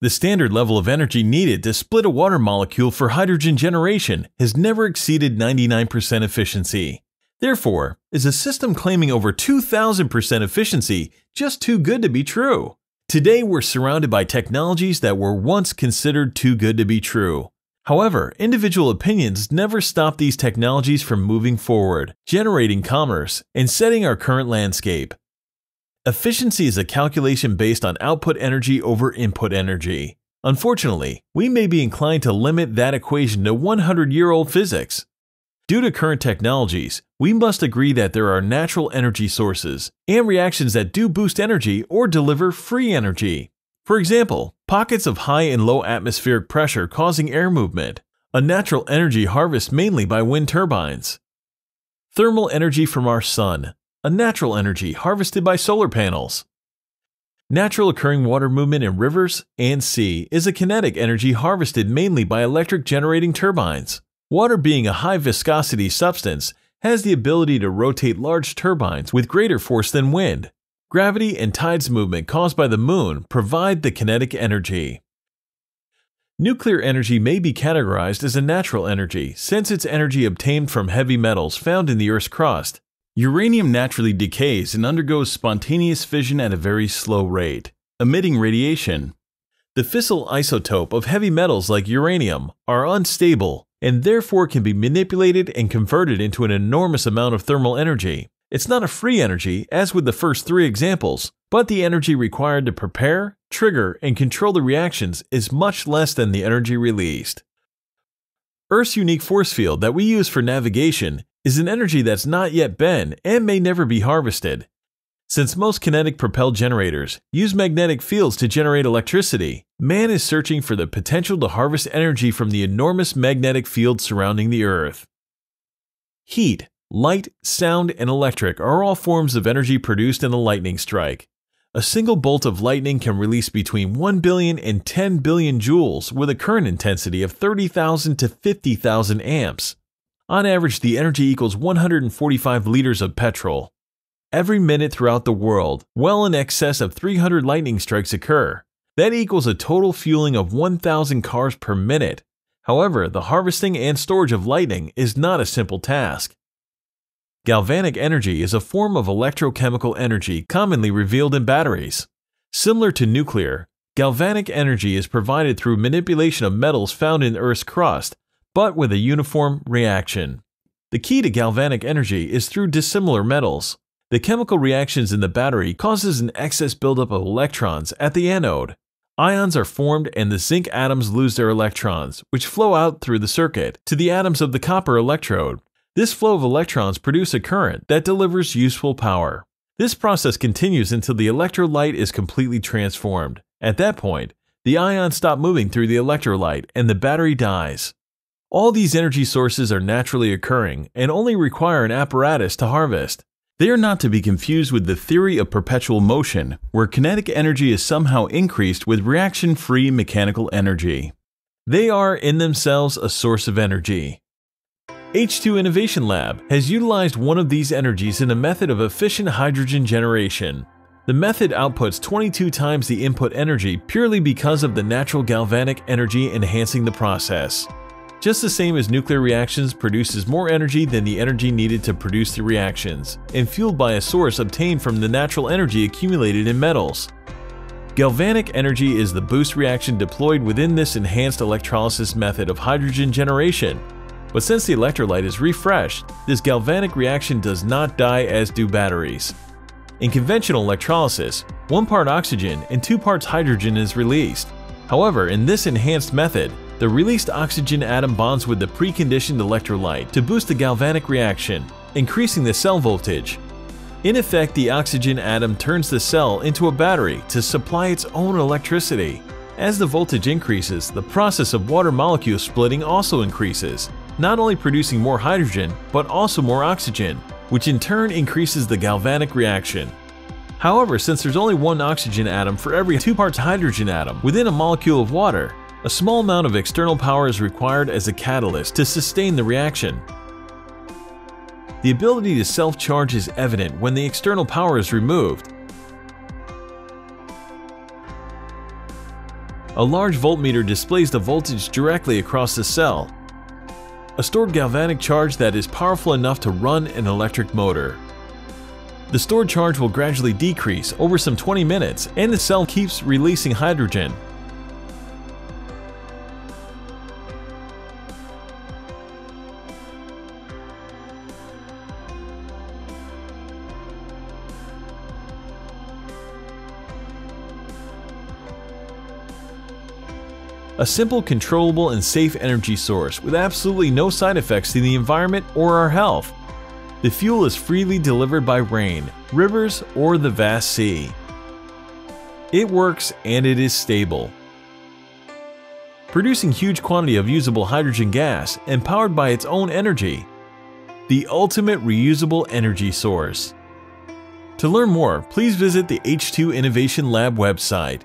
The standard level of energy needed to split a water molecule for hydrogen generation has never exceeded 99% efficiency. Therefore, is a system claiming over 2000% efficiency just too good to be true? Today, we're surrounded by technologies that were once considered too good to be true. However, individual opinions never stop these technologies from moving forward, generating commerce, and setting our current landscape. Efficiency is a calculation based on output energy over input energy. Unfortunately, we may be inclined to limit that equation to 100 year old physics. Due to current technologies, we must agree that there are natural energy sources and reactions that do boost energy or deliver free energy. For example, pockets of high and low atmospheric pressure causing air movement, a natural energy harvest mainly by wind turbines. Thermal energy from our sun, a natural energy harvested by solar panels. Natural occurring water movement in rivers and sea is a kinetic energy harvested mainly by electric generating turbines. Water being a high viscosity substance has the ability to rotate large turbines with greater force than wind. Gravity and tides movement caused by the moon provide the kinetic energy. Nuclear energy may be categorized as a natural energy since it's energy obtained from heavy metals found in the Earth's crust. Uranium naturally decays and undergoes spontaneous fission at a very slow rate, emitting radiation. The fissile isotope of heavy metals like uranium are unstable and therefore can be manipulated and converted into an enormous amount of thermal energy. It's not a free energy, as with the first three examples, but the energy required to prepare, trigger, and control the reactions is much less than the energy released. Earth's unique force field that we use for navigation is an energy that's not yet been and may never be harvested. Since most kinetic propelled generators use magnetic fields to generate electricity, man is searching for the potential to harvest energy from the enormous magnetic field surrounding the Earth. Heat Light, sound, and electric are all forms of energy produced in a lightning strike. A single bolt of lightning can release between 1 billion and 10 billion joules with a current intensity of 30,000 to 50,000 amps. On average, the energy equals 145 liters of petrol. Every minute throughout the world, well in excess of 300 lightning strikes occur. That equals a total fueling of 1,000 cars per minute. However, the harvesting and storage of lightning is not a simple task. Galvanic energy is a form of electrochemical energy commonly revealed in batteries. Similar to nuclear, galvanic energy is provided through manipulation of metals found in Earth's crust, but with a uniform reaction. The key to galvanic energy is through dissimilar metals. The chemical reactions in the battery causes an excess buildup of electrons at the anode. Ions are formed and the zinc atoms lose their electrons, which flow out through the circuit to the atoms of the copper electrode. This flow of electrons produce a current that delivers useful power. This process continues until the electrolyte is completely transformed. At that point, the ions stop moving through the electrolyte and the battery dies. All these energy sources are naturally occurring and only require an apparatus to harvest. They are not to be confused with the theory of perpetual motion, where kinetic energy is somehow increased with reaction free mechanical energy. They are in themselves a source of energy, H2 Innovation Lab has utilized one of these energies in a method of efficient hydrogen generation. The method outputs 22 times the input energy purely because of the natural galvanic energy enhancing the process. Just the same as nuclear reactions produces more energy than the energy needed to produce the reactions, and fueled by a source obtained from the natural energy accumulated in metals. Galvanic energy is the boost reaction deployed within this enhanced electrolysis method of hydrogen generation but since the electrolyte is refreshed, this galvanic reaction does not die as do batteries. In conventional electrolysis, one part oxygen and two parts hydrogen is released. However, in this enhanced method, the released oxygen atom bonds with the preconditioned electrolyte to boost the galvanic reaction, increasing the cell voltage. In effect, the oxygen atom turns the cell into a battery to supply its own electricity. As the voltage increases, the process of water molecule splitting also increases, not only producing more hydrogen, but also more oxygen, which in turn increases the galvanic reaction. However, since there's only one oxygen atom for every two parts hydrogen atom within a molecule of water, a small amount of external power is required as a catalyst to sustain the reaction. The ability to self-charge is evident when the external power is removed, A large voltmeter displays the voltage directly across the cell. A stored galvanic charge that is powerful enough to run an electric motor. The stored charge will gradually decrease over some 20 minutes and the cell keeps releasing hydrogen. A simple, controllable, and safe energy source with absolutely no side effects to the environment or our health. The fuel is freely delivered by rain, rivers, or the vast sea. It works and it is stable. Producing huge quantity of usable hydrogen gas and powered by its own energy. The ultimate reusable energy source. To learn more, please visit the H2 Innovation Lab website